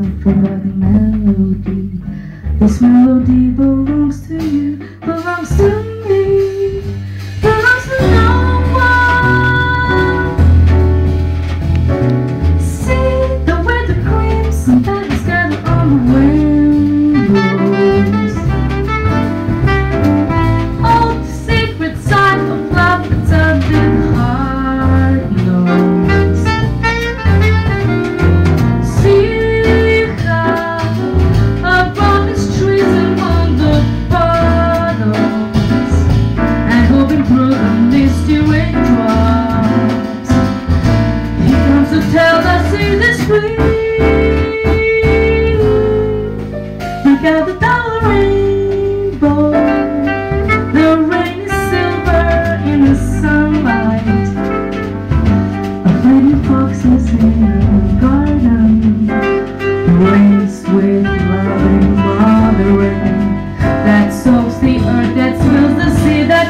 melody. This melody belongs to you, belongs to me.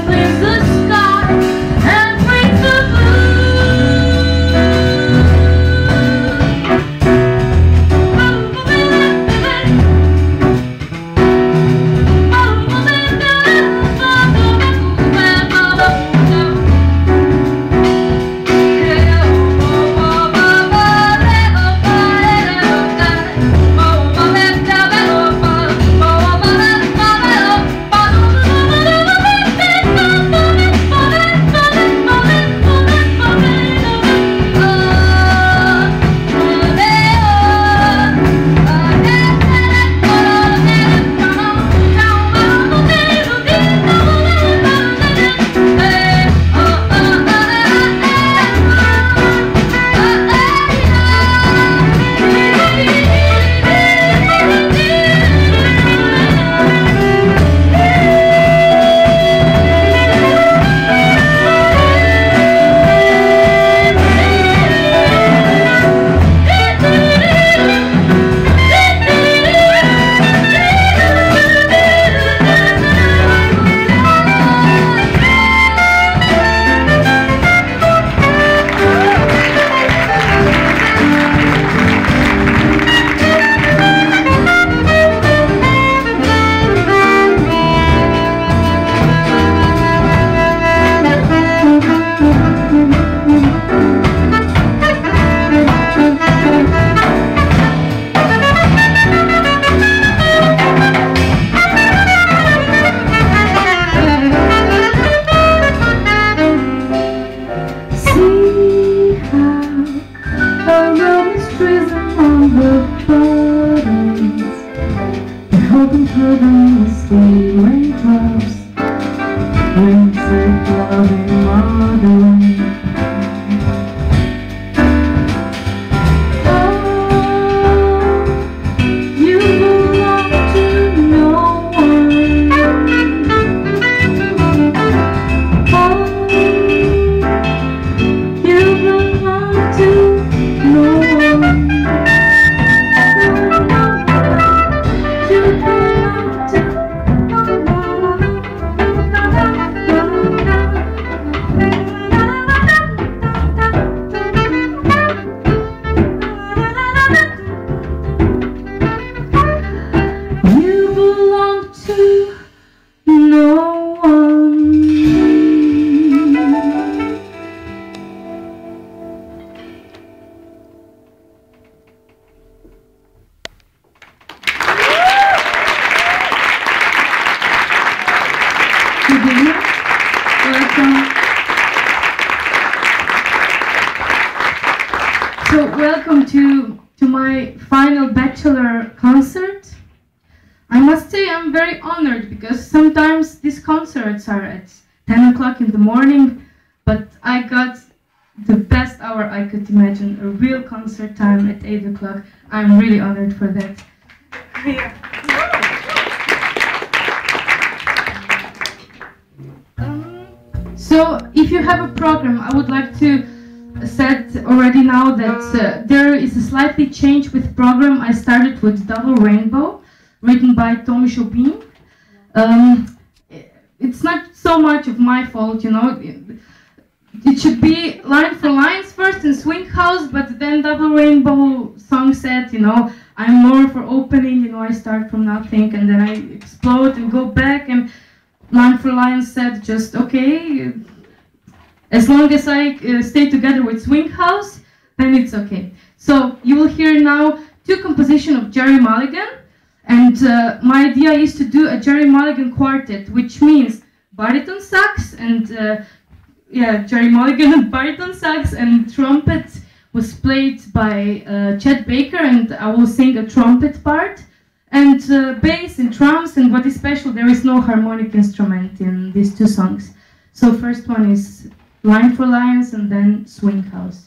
Cleans So welcome to to my final bachelor concert. I must say I'm very honored because sometimes these concerts are at 10 o'clock in the morning, but I got the best hour I could imagine, a real concert time at 8 o'clock. I'm really honored for that. Um, so if you have a program, I would like to said already now that uh, there is a slightly change with program. I started with Double Rainbow, written by Tom Jobim. Um, it's not so much of my fault, you know. It, should be line for Lyons first in Swing House, but then Double Rainbow song set, you know, I'm more for opening, you know, I start from nothing and then I explode and go back and line for Lion said just okay, as long as I uh, stay together with Swing House, then it's okay. So you will hear now two compositions of Gerry Mulligan and uh, my idea is to do a Gerry Mulligan quartet, which means baritone sax and uh, yeah, Gerry Mulligan and baritone sax and trumpet was played by uh, Chet Baker and I will sing a trumpet part and uh, bass and drums and what is special there is no harmonic instrument in these two songs. So first one is Lion for Lyons and then Swing House.